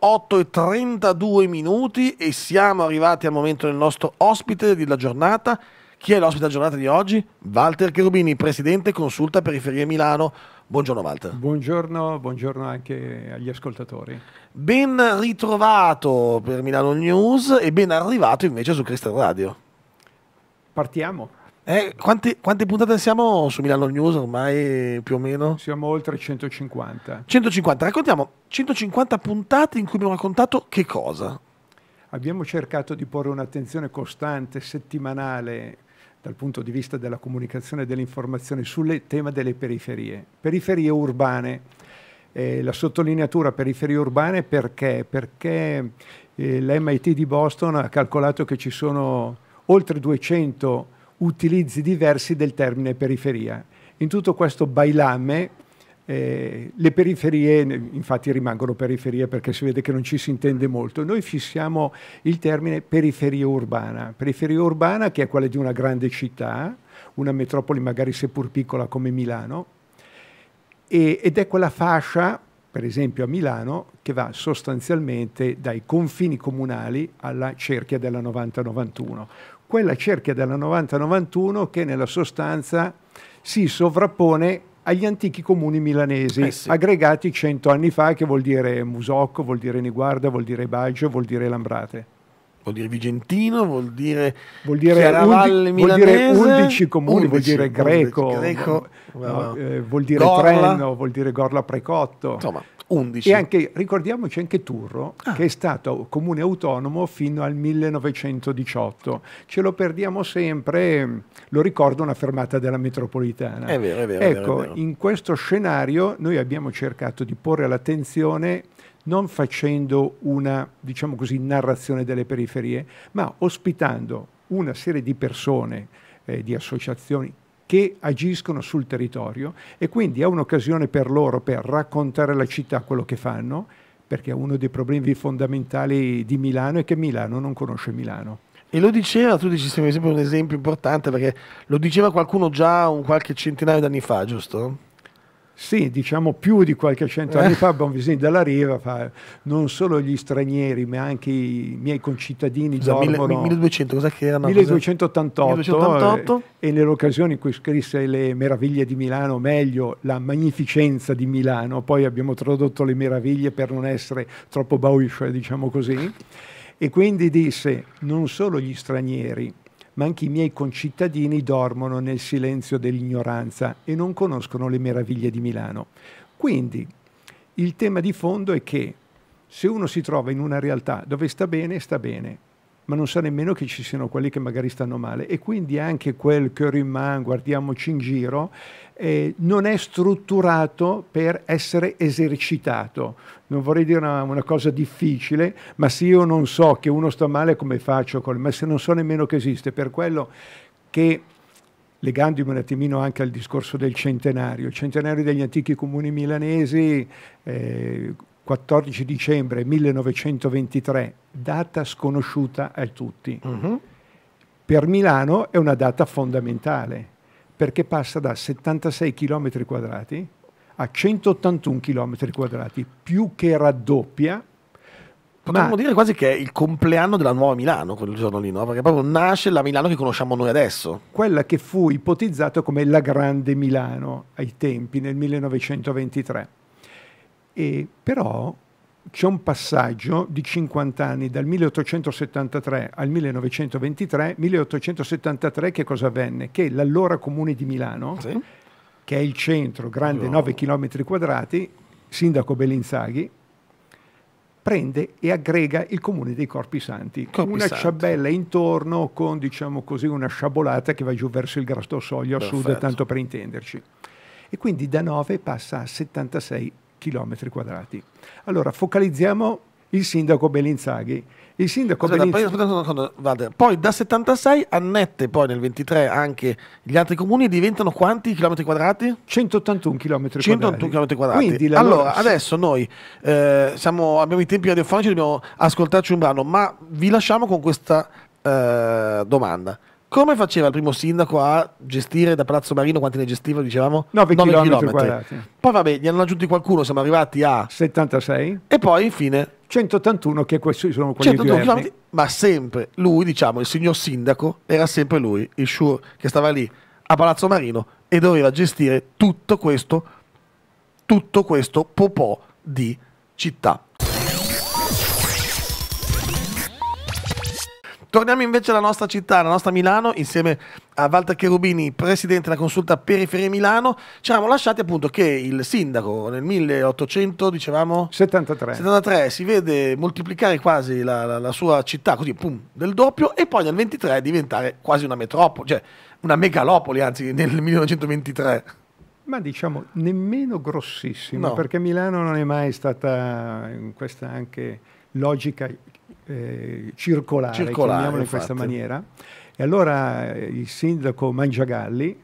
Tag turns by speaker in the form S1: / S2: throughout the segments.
S1: 8 e 32 minuti e siamo arrivati al momento del nostro ospite della giornata. Chi è l'ospite della giornata di oggi? Walter Cherubini, presidente Consulta Periferie Milano. Buongiorno Walter.
S2: Buongiorno, buongiorno anche agli ascoltatori.
S1: Ben ritrovato per Milano News e ben arrivato invece su Crystal Radio.
S2: Partiamo.
S1: Eh, quante, quante, puntate siamo su Milano News ormai più o meno?
S2: Siamo oltre 150.
S1: 150, raccontiamo 150 puntate in cui abbiamo raccontato che cosa?
S2: Abbiamo cercato di porre un'attenzione costante, settimanale, dal punto di vista della comunicazione e dell'informazione sul tema delle periferie. Periferie urbane. Eh, la sottolineatura periferie urbane perché? Perché eh, l'MIT di Boston ha calcolato che ci sono oltre 200 utilizzi diversi del termine periferia. In tutto questo bailame eh, le periferie, infatti rimangono periferie perché si vede che non ci si intende molto, noi fissiamo il termine periferia urbana, periferia urbana che è quella di una grande città, una metropoli magari seppur piccola come Milano, e, ed è quella fascia, per esempio a Milano, che va sostanzialmente dai confini comunali alla cerchia della 90-91 quella cerchia della 90-91 che nella sostanza si sovrappone agli antichi comuni milanesi, eh sì. aggregati cento anni fa, che vuol dire Musocco, vuol dire Niguarda, vuol dire Baggio, vuol dire Lambrate.
S1: Vuol dire Vigentino, vuol dire,
S2: vuol dire, undi, vuol dire 11 comuni, 11, vuol dire Greco, greco no, eh, vuol dire Gorla. Trenno, vuol dire Gorla Precotto.
S1: Insomma, 11.
S2: E anche, ricordiamoci anche Turro, ah. che è stato comune autonomo fino al 1918. Ce lo perdiamo sempre, lo ricordo una fermata della metropolitana.
S1: È vero, è vero.
S2: Ecco,
S1: è vero,
S2: in questo scenario noi abbiamo cercato di porre l'attenzione non facendo una, diciamo così, narrazione delle periferie, ma ospitando una serie di persone, eh, di associazioni che agiscono sul territorio e quindi è un'occasione per loro per raccontare alla città quello che fanno, perché uno dei problemi fondamentali di Milano è che Milano non conosce Milano.
S1: E lo diceva, tu dici sempre un esempio importante, perché lo diceva qualcuno già un qualche centinaio d'anni fa, giusto?
S2: Sì, diciamo più di qualche cento anni fa, Bonvisini della Riva fa non solo gli stranieri, ma anche i miei concittadini
S1: Scusa,
S2: dormono...
S1: 1200, cosa che erano?
S2: 1288,
S1: 1288.
S2: E, e nelle occasioni in cui scrisse le meraviglie di Milano, meglio la magnificenza di Milano, poi abbiamo tradotto le meraviglie per non essere troppo bauscia, diciamo così, e quindi disse non solo gli stranieri, ma anche i miei concittadini dormono nel silenzio dell'ignoranza e non conoscono le meraviglie di Milano. Quindi il tema di fondo è che se uno si trova in una realtà dove sta bene, sta bene, ma non sa nemmeno che ci siano quelli che magari stanno male e quindi anche quel che rimane, guardiamoci in giro, eh, non è strutturato per essere esercitato. Non vorrei dire una, una, cosa difficile, ma se io non so che uno sta male, come faccio? Ma se non so nemmeno che esiste, per quello che legandomi un attimino anche al discorso del centenario, il centenario degli antichi comuni milanesi, eh, 14 dicembre 1923, data sconosciuta a tutti. Uh-huh. Per Milano è una data fondamentale perché passa da 76 km quadrati a 181 km quadrati, più che raddoppia.
S1: Potremmo dire quasi che è il compleanno della nuova Milano quel giorno lì, no? perché proprio nasce la Milano che conosciamo noi adesso.
S2: Quella che fu ipotizzata come la grande Milano ai tempi, nel 1923. E però c'è un passaggio di 50 anni, dal 1873 al 1923. 1873 che cosa avvenne? Che l'allora comune di Milano, sì. che è il centro, grande no. 9 km quadrati, sindaco Bellinzaghi, prende e aggrega il comune dei Corpi Santi, Corpi una Santi. ciabella intorno con diciamo così una sciabolata che va giù verso il Grassosoglio a sud, tanto per intenderci. E quindi da 9 passa a 76 chilometri quadrati. Allora, focalizziamo il sindaco Bellinzaghi. Il sindaco
S1: aspetta,
S2: Bellinzaghi...
S1: Poi, poi, da 76 annette poi nel 23 anche gli altri comuni diventano quanti chilometri quadrati?
S2: 181 chilometri
S1: 181 chilometri quadrati. allora, adesso noi eh, siamo, abbiamo i tempi radiofonici, dobbiamo ascoltarci un brano, ma vi lasciamo con questa eh, domanda. Come faceva il primo sindaco a gestire da Palazzo Marino? Quanti ne gestiva? Dicevamo
S2: 9, 9 km.
S1: Poi vabbè, gli hanno aggiunti qualcuno, siamo arrivati a
S2: 76.
S1: E poi infine
S2: 181 che questi sono quelli 181 km,
S1: ma sempre lui, diciamo, il signor sindaco, era sempre lui, il Shure, che stava lì a Palazzo Marino e doveva gestire tutto questo, tutto questo popò di città. Torniamo invece alla nostra città, alla nostra Milano, insieme a Walter Cherubini, presidente della consulta Periferia Milano. Ci eravamo lasciati appunto che il sindaco nel 1800, dicevamo...
S2: 73.
S1: 73 si vede moltiplicare quasi la, la, la sua città, così pum, del doppio, e poi nel 23 diventare quasi una metropoli, cioè una megalopoli, anzi nel 1923.
S2: Ma diciamo nemmeno grossissima, no. perché Milano non è mai stata in questa anche logica eh, circolare, circolare in questa maniera. E allora eh, il sindaco Mangiagalli,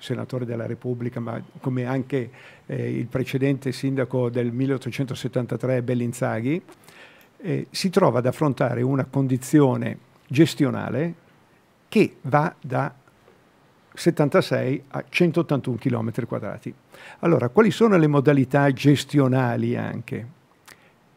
S2: senatore della Repubblica, ma come anche eh, il precedente sindaco del 1873 Bellinzaghi, eh, si trova ad affrontare una condizione gestionale che va da 76 a 181 km quadrati. Allora, quali sono le modalità gestionali anche?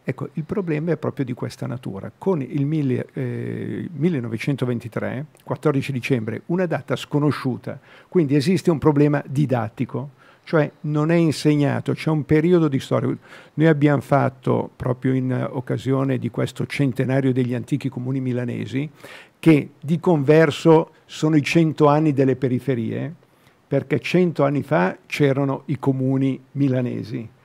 S2: Ecco, il problema è proprio di questa natura. Con il mille, eh, 1923, 14 dicembre, una data sconosciuta, quindi esiste un problema didattico, cioè non è insegnato, c'è un periodo di storia. Noi abbiamo fatto, proprio in occasione di questo centenario degli antichi comuni milanesi, che di converso sono i cento anni delle periferie, perché cento anni fa c'erano i comuni milanesi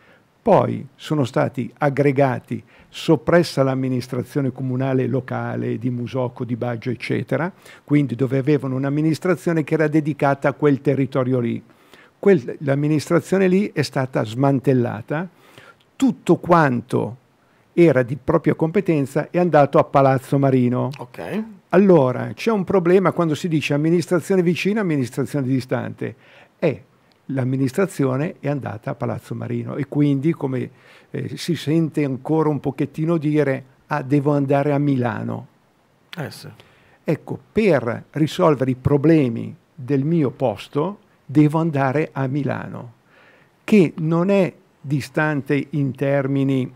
S2: poi sono stati aggregati, soppressa l'amministrazione comunale locale di Musocco, di Baggio, eccetera, quindi dove avevano un'amministrazione che era dedicata a quel territorio lì. L'amministrazione lì è stata smantellata, tutto quanto era di propria competenza è andato a Palazzo Marino.
S1: Okay.
S2: Allora, c'è un problema quando si dice amministrazione vicina, amministrazione distante. È l'amministrazione è andata a Palazzo Marino e quindi, come eh, si sente ancora un pochettino dire, ah, devo andare a Milano.
S1: Eh sì.
S2: Ecco, per risolvere i problemi del mio posto devo andare a Milano, che non è distante in termini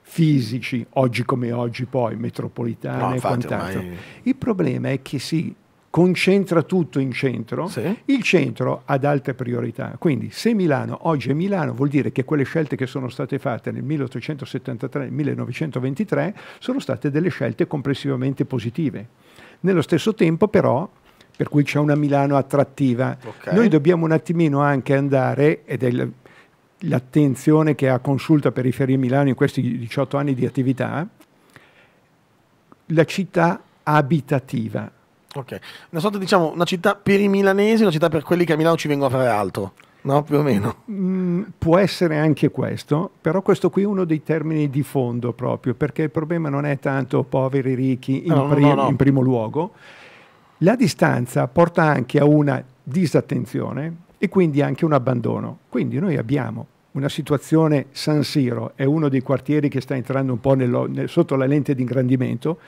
S2: fisici, oggi come oggi poi, metropolitana no, e quant'altro. Ormai... Il problema è che si concentra tutto in centro, sì. il centro ha altre priorità. Quindi se Milano oggi è Milano vuol dire che quelle scelte che sono state fatte nel 1873-1923 sono state delle scelte complessivamente positive. Nello stesso tempo però per cui c'è una Milano attrattiva. Okay. Noi dobbiamo un attimino anche andare, ed è l'attenzione che ha Consulta Periferia Milano in questi 18 anni di attività, la città abitativa.
S1: Ok, una sorta diciamo una città per i milanesi, una città per quelli che a Milano ci vengono a fare altro. No, più o meno.
S2: Mm, può essere anche questo, però questo qui è uno dei termini di fondo proprio, perché il problema non è tanto poveri, ricchi in, no, prim- no, no. in primo luogo. La distanza porta anche a una disattenzione e quindi anche un abbandono. Quindi noi abbiamo una situazione, San Siro è uno dei quartieri che sta entrando un po' nello, nel, sotto la lente di ingrandimento,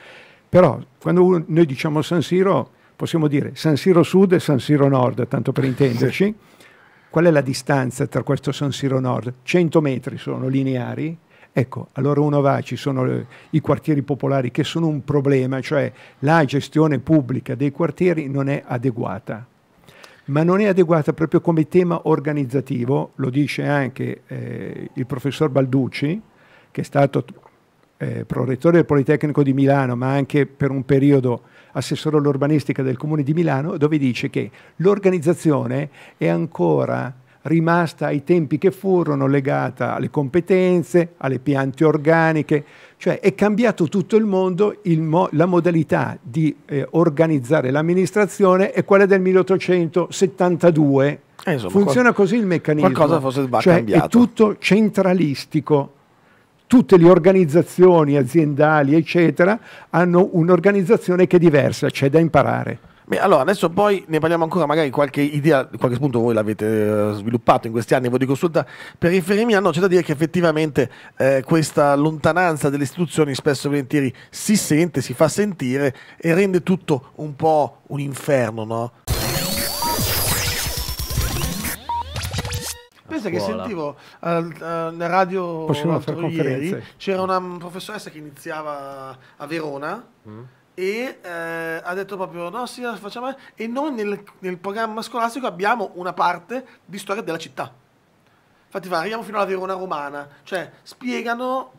S2: però quando noi diciamo San Siro, possiamo dire San Siro Sud e San Siro Nord, tanto per intenderci. Qual è la distanza tra questo San Siro Nord? 100 metri sono lineari. Ecco, allora uno va, ci sono le, i quartieri popolari che sono un problema, cioè la gestione pubblica dei quartieri non è adeguata. Ma non è adeguata proprio come tema organizzativo, lo dice anche eh, il professor Balducci, che è stato eh, prorettore del Politecnico di Milano, ma anche per un periodo assessore all'urbanistica del Comune di Milano, dove dice che l'organizzazione è ancora rimasta ai tempi che furono legata alle competenze, alle piante organiche, cioè è cambiato tutto il mondo, il mo- la modalità di eh, organizzare l'amministrazione è quella del 1872. Eh, insomma, Funziona così il meccanismo.
S1: Qualcosa forse va
S2: cioè,
S1: cambiato.
S2: È tutto centralistico tutte le organizzazioni aziendali, eccetera, hanno un'organizzazione che è diversa, c'è da imparare.
S1: Beh, allora, adesso poi ne parliamo ancora, magari qualche idea, qualche spunto voi l'avete eh, sviluppato in questi anni, voi di consulta per riferirmi hanno, c'è da dire che effettivamente eh, questa lontananza delle istituzioni spesso e volentieri si sente, si fa sentire e rende tutto un po' un inferno, no? Pensa che sentivo uh, uh, nella radio
S2: Possiamo fare ieri,
S1: c'era una professoressa che iniziava a Verona mm. e eh, ha detto proprio no sì facciamo e noi nel, nel, programma scolastico abbiamo una parte di storia della città. Infatti arriviamo fino alla Verona romana. Cioè spiegano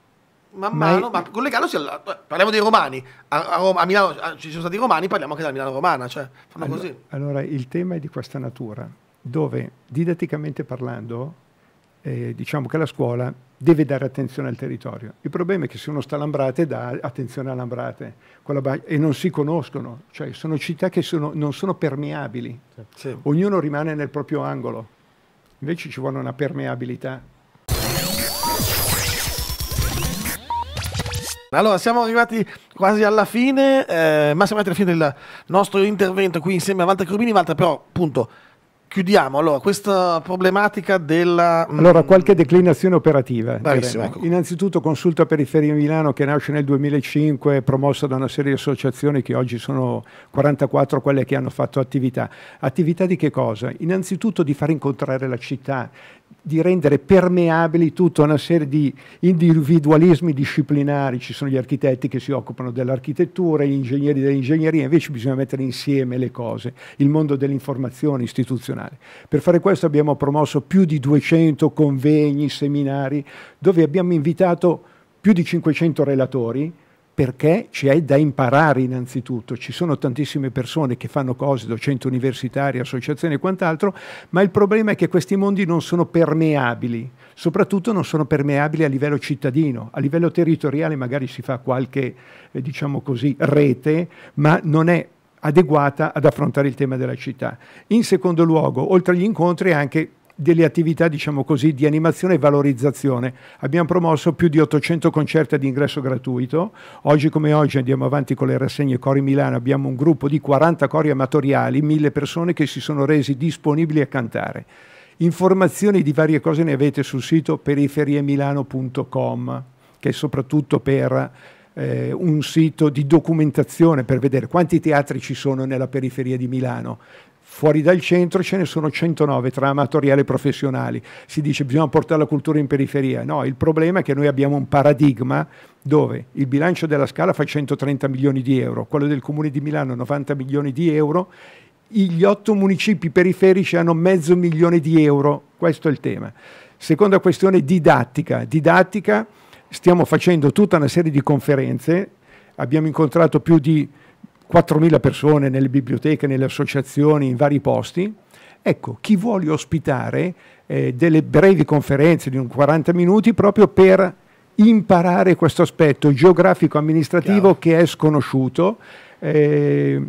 S1: man mano, ma, ma collegandosi alla, parliamo dei romani. A, a, Roma, a Milano ci sono stati i romani parliamo anche della Milano romana cioè fanno
S2: allora,
S1: così.
S2: allora il tema è di questa natura dove didatticamente parlando eh, diciamo che la scuola deve dare attenzione al territorio. Il problema è che se uno sta a Lambrate dà attenzione a Lambrate e non si conoscono, cioè sono città che sono, non sono permeabili, sì. ognuno rimane nel proprio angolo, invece ci vuole una permeabilità.
S1: Allora, siamo arrivati quasi alla fine, eh, ma siamo arrivati alla fine del nostro intervento qui insieme a Walter Crubini. Walter, però, appunto, chiudiamo allora questa problematica della
S2: mm, allora qualche declinazione operativa Bravissimo, ecco. innanzitutto consulta periferia Milano che nasce nel 2005 promossa da una serie di associazioni che oggi sono 44 quelle che hanno fatto attività attività di che cosa? innanzitutto di far incontrare la città di rendere permeabili tutta una serie di individualismi disciplinari, ci sono gli architetti che si occupano dell'architettura, gli ingegneri dell'ingegneria, invece bisogna mettere insieme le cose, il mondo dell'informazione istituzionale. Per fare questo abbiamo promosso più di 200 convegni, seminari, dove abbiamo invitato più di 500 relatori, perché c'è da imparare innanzitutto. Ci sono tantissime persone che fanno cose, docenti universitari, associazioni e quant'altro, ma il problema è che questi mondi non sono permeabili, soprattutto non sono permeabili a livello cittadino. A livello territoriale magari si fa qualche, eh, diciamo così, rete, ma non è adeguata ad affrontare il tema della città. In secondo luogo, oltre agli incontri, anche delle attività diciamo così, di animazione e valorizzazione. Abbiamo promosso più di 800 concerti ad ingresso gratuito. Oggi come oggi andiamo avanti con le rassegne Cori Milano, abbiamo un gruppo di 40 cori amatoriali, mille persone che si sono resi disponibili a cantare. Informazioni di varie cose ne avete sul sito periferiemilano.com, che è soprattutto per eh, un sito di documentazione per vedere quanti teatri ci sono nella periferia di Milano, Fuori dal centro ce ne sono 109 tra amatoriali e professionali. Si dice bisogna portare la cultura in periferia. No, il problema è che noi abbiamo un paradigma dove il bilancio della Scala fa 130 milioni di euro, quello del Comune di Milano 90 milioni di euro, gli otto municipi periferici hanno mezzo milione di euro. Questo è il tema. Seconda questione didattica. Didattica, stiamo facendo tutta una serie di conferenze, abbiamo incontrato più di 4.000 persone nelle biblioteche, nelle associazioni, in vari posti. Ecco, chi vuole ospitare eh, delle brevi conferenze di un 40 minuti proprio per imparare questo aspetto geografico-amministrativo che è sconosciuto. Eh,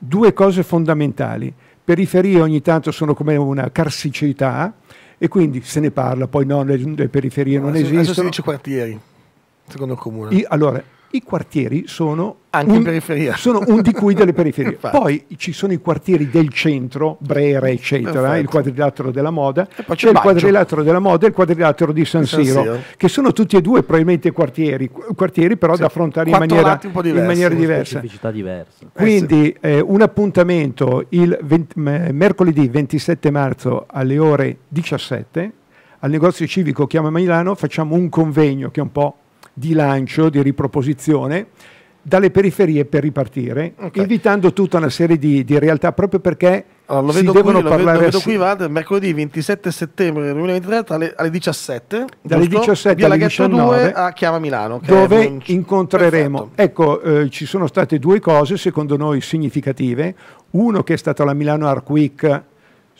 S2: due cose fondamentali. Periferie ogni tanto sono come una carsicità e quindi se ne parla, poi no, le, le periferie no, non adesso, esistono. Adesso
S1: si dice quartieri, secondo il comune.
S2: I, allora, i quartieri sono
S1: anche un, periferia.
S2: Sono un di cui delle periferie. Poi ci sono i quartieri del centro, Brera, eccetera, Perfetto. il quadrilatero della moda, e poi c'è, c'è il quadrilatero della moda e il quadrilatero di San Siro, San Siro, che sono tutti e due probabilmente quartieri, quartieri però sì. da affrontare in maniera, diverse, in maniera diversa. Quindi eh, eh, un appuntamento il 20, mercoledì 27 marzo alle ore 17 al negozio civico Chiama Milano facciamo un convegno che è un po' di lancio, di riproposizione dalle periferie per ripartire, okay. invitando tutta una serie di, di realtà proprio perché allora, lo vedo devono
S1: qui,
S2: parlare
S1: lo vedo, lo vedo qui, va, mercoledì 27 settembre 2023 alle, alle 17
S2: dalle giusto? 17 alle 19
S1: a Chiama Milano
S2: dove un... incontreremo ecco eh, ci sono state due cose secondo noi significative uno che è stata la Milano Art Week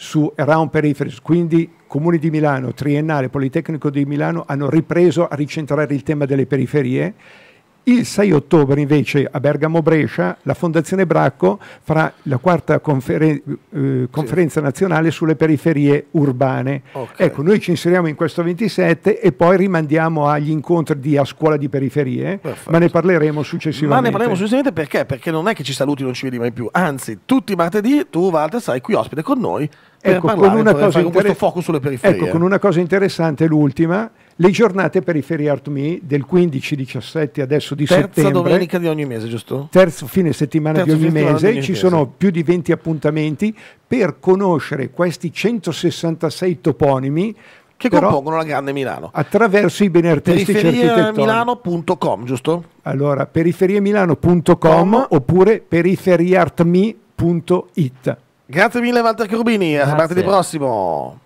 S2: su Around Peripheries, quindi Comuni di Milano, Triennale, Politecnico di Milano hanno ripreso a ricentrare il tema delle periferie. Il 6 ottobre invece a Bergamo Brescia la Fondazione Bracco farà la quarta conferen- eh, conferenza sì. nazionale sulle periferie urbane. Okay. Ecco, noi ci inseriamo in questo 27 e poi rimandiamo agli incontri di A Scuola di Periferie, Perfetto. ma ne parleremo successivamente.
S1: Ma ne parleremo successivamente perché? Perché non è che ci saluti e non ci vedi mai più, anzi tutti i martedì tu Walter sarai qui ospite con noi
S2: ecco,
S1: parlare,
S2: con una cosa
S1: inter- focus sulle periferie.
S2: Ecco, con una cosa interessante, l'ultima, le giornate Periferia Art Me del 15-17 adesso di
S1: Terza
S2: settembre.
S1: domenica di ogni mese, giusto?
S2: Terzo fine settimana
S1: Terzo
S2: di ogni
S1: settimana
S2: mese,
S1: di ogni
S2: ci
S1: mese.
S2: sono più di 20 appuntamenti per conoscere questi 166 toponimi
S1: Che
S2: però
S1: compongono la grande Milano.
S2: attraverso i beni artistici.
S1: Periferiamilano.com, giusto?
S2: Allora, periferiamilano.com
S1: Com.
S2: oppure periferiartme.it.
S1: Grazie mille Walter Cherubini, a martedì prossimo.